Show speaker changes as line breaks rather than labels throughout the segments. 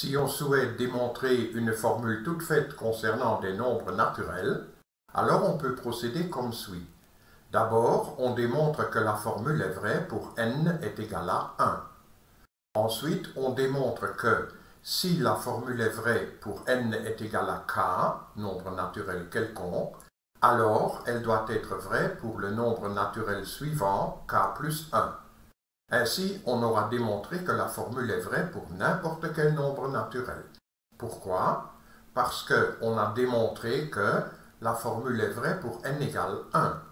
Si on souhaite démontrer une formule toute faite concernant des nombres naturels, alors on peut procéder comme suit. D'abord, on démontre que la formule est vraie pour n est égal à 1. Ensuite, on démontre que si la formule est vraie pour n est égal à k, nombre naturel quelconque, alors elle doit être vraie pour le nombre naturel suivant, k plus 1. Ainsi, on aura démontré que la formule est vraie pour n'importe quel nombre naturel. Pourquoi? Parce qu'on a démontré que la formule est vraie pour n égale 1.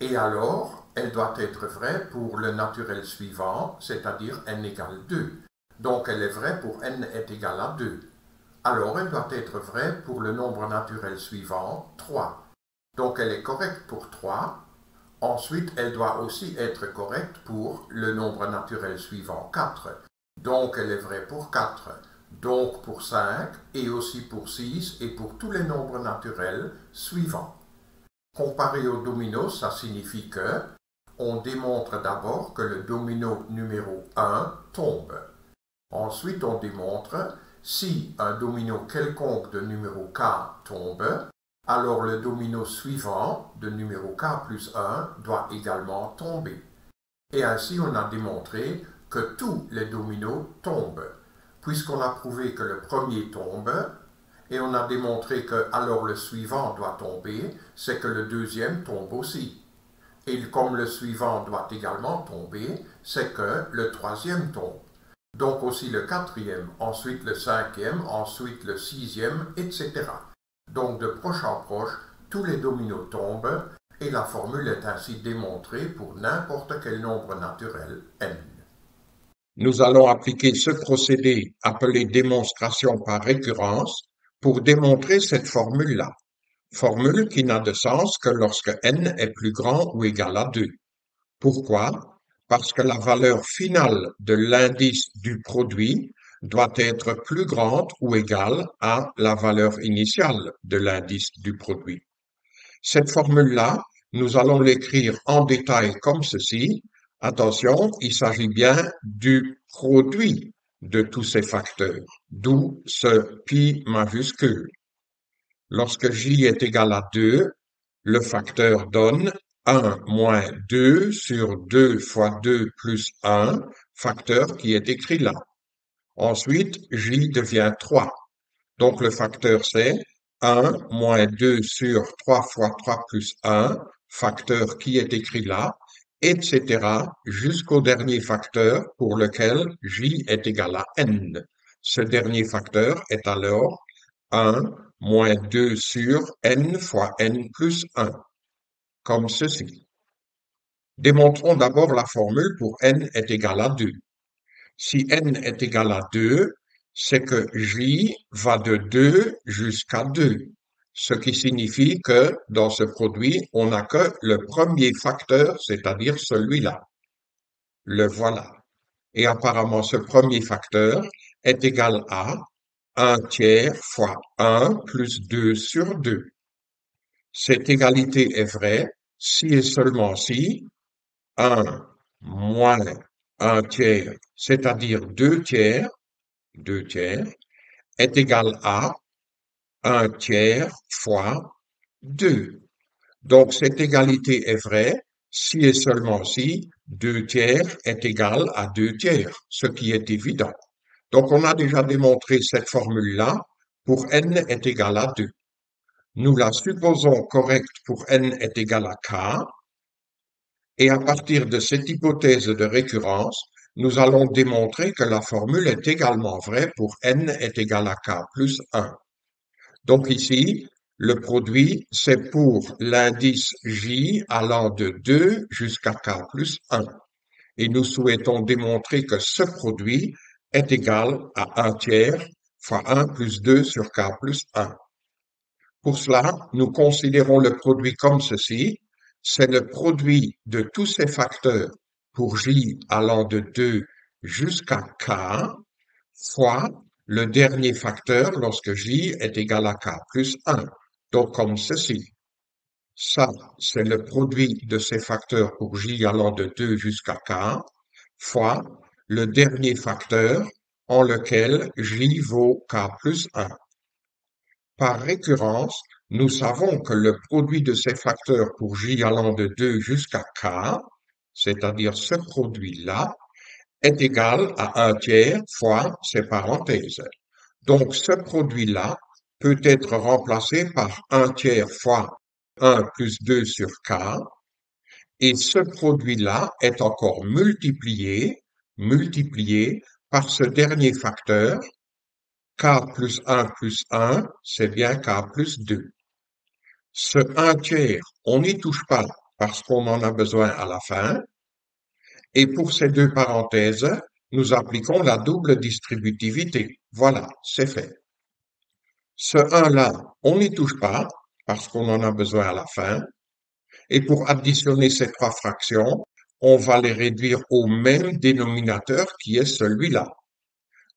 Et alors, elle doit être vraie pour le naturel suivant, c'est-à-dire n égale 2. Donc elle est vraie pour n est égal à 2. Alors elle doit être vraie pour le nombre naturel suivant, 3. Donc elle est correcte pour 3. Ensuite, elle doit aussi être correcte pour le nombre naturel suivant, 4. Donc elle est vraie pour 4. Donc pour 5 et aussi pour 6 et pour tous les nombres naturels suivants. Comparé au domino, ça signifie que on démontre d'abord que le domino numéro 1 tombe. Ensuite, on démontre si un domino quelconque de numéro k tombe, alors le domino suivant de numéro k plus 1 doit également tomber. Et ainsi, on a démontré que tous les dominos tombent, puisqu'on a prouvé que le premier tombe, et on a démontré que alors le suivant doit tomber, c'est que le deuxième tombe aussi. Et comme le suivant doit également tomber, c'est que le troisième tombe. Donc aussi le quatrième, ensuite le cinquième, ensuite le sixième, etc. Donc de proche en proche, tous les dominos tombent et la formule est ainsi démontrée pour n'importe quel nombre naturel n.
Nous allons appliquer ce procédé appelé démonstration par récurrence pour démontrer cette formule-là, formule qui n'a de sens que lorsque n est plus grand ou égal à 2. Pourquoi? Parce que la valeur finale de l'indice du produit doit être plus grande ou égale à la valeur initiale de l'indice du produit. Cette formule-là, nous allons l'écrire en détail comme ceci. Attention, il s'agit bien du produit de tous ces facteurs, d'où ce pi majuscule. Lorsque j est égal à 2, le facteur donne 1 moins 2 sur 2 fois 2 plus 1, facteur qui est écrit là. Ensuite, j devient 3. Donc le facteur c'est 1 moins 2 sur 3 fois 3 plus 1, facteur qui est écrit là, etc. jusqu'au dernier facteur pour lequel j est égal à n. Ce dernier facteur est alors 1 moins 2 sur n fois n plus 1, comme ceci. Démontrons d'abord la formule pour n est égal à 2. Si n est égal à 2, c'est que j va de 2 jusqu'à 2 ce qui signifie que dans ce produit, on n'a que le premier facteur, c'est-à-dire celui-là. Le voilà. Et apparemment, ce premier facteur est égal à 1 tiers fois 1 plus 2 sur 2. Cette égalité est vraie si et seulement si 1 moins 1 tiers, c'est-à-dire 2 tiers, 2 tiers, est égal à 1 tiers fois 2. Donc cette égalité est vraie si et seulement si 2 tiers est égal à 2 tiers, ce qui est évident. Donc on a déjà démontré cette formule-là pour n est égal à 2. Nous la supposons correcte pour n est égal à k, et à partir de cette hypothèse de récurrence, nous allons démontrer que la formule est également vraie pour n est égal à k plus 1. Donc ici, le produit, c'est pour l'indice J allant de 2 jusqu'à K plus 1. Et nous souhaitons démontrer que ce produit est égal à 1 tiers fois 1 plus 2 sur K plus 1. Pour cela, nous considérons le produit comme ceci. C'est le produit de tous ces facteurs pour J allant de 2 jusqu'à K fois le dernier facteur lorsque j est égal à k plus 1. Donc comme ceci. Ça, c'est le produit de ces facteurs pour j allant de 2 jusqu'à k, fois le dernier facteur en lequel j vaut k plus 1. Par récurrence, nous savons que le produit de ces facteurs pour j allant de 2 jusqu'à k, c'est-à-dire ce produit-là, est égal à 1 tiers fois ces parenthèses. Donc ce produit-là peut être remplacé par 1 tiers fois 1 plus 2 sur k, et ce produit-là est encore multiplié, multiplié par ce dernier facteur, k plus 1 plus 1, c'est bien k plus 2. Ce 1 tiers, on n'y touche pas parce qu'on en a besoin à la fin. Et pour ces deux parenthèses, nous appliquons la double distributivité. Voilà, c'est fait. Ce 1-là, on n'y touche pas parce qu'on en a besoin à la fin. Et pour additionner ces trois fractions, on va les réduire au même dénominateur qui est celui-là.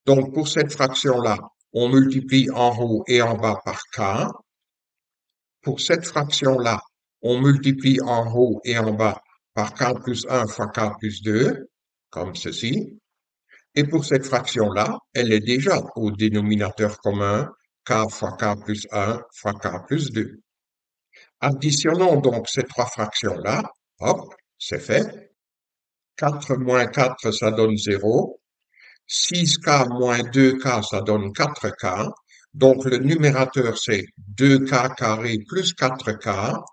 Donc pour cette fraction-là, on multiplie en haut et en bas par k. Pour cette fraction-là, on multiplie en haut et en bas par k plus 1 fois k plus 2, comme ceci. Et pour cette fraction-là, elle est déjà au dénominateur commun k fois k plus 1 fois k plus 2. Additionnons donc ces trois fractions-là. Hop, c'est fait. 4 moins 4, ça donne 0. 6K moins 2K, ça donne 4K. Donc le numérateur, c'est 2K carré plus 4K,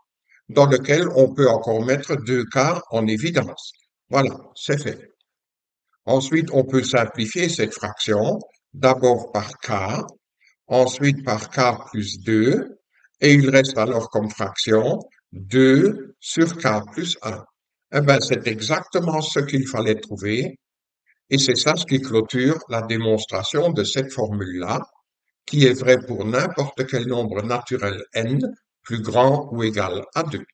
dans lequel on peut encore mettre 2K en évidence. Voilà, c'est fait. Ensuite, on peut simplifier cette fraction, d'abord par K, ensuite par K plus 2, et il reste alors comme fraction 2 sur K plus 1. Eh bien, c'est exactement ce qu'il fallait trouver et c'est ça ce qui clôture la démonstration de cette formule-là, qui est vraie pour n'importe quel nombre naturel n plus grand ou égal à 2.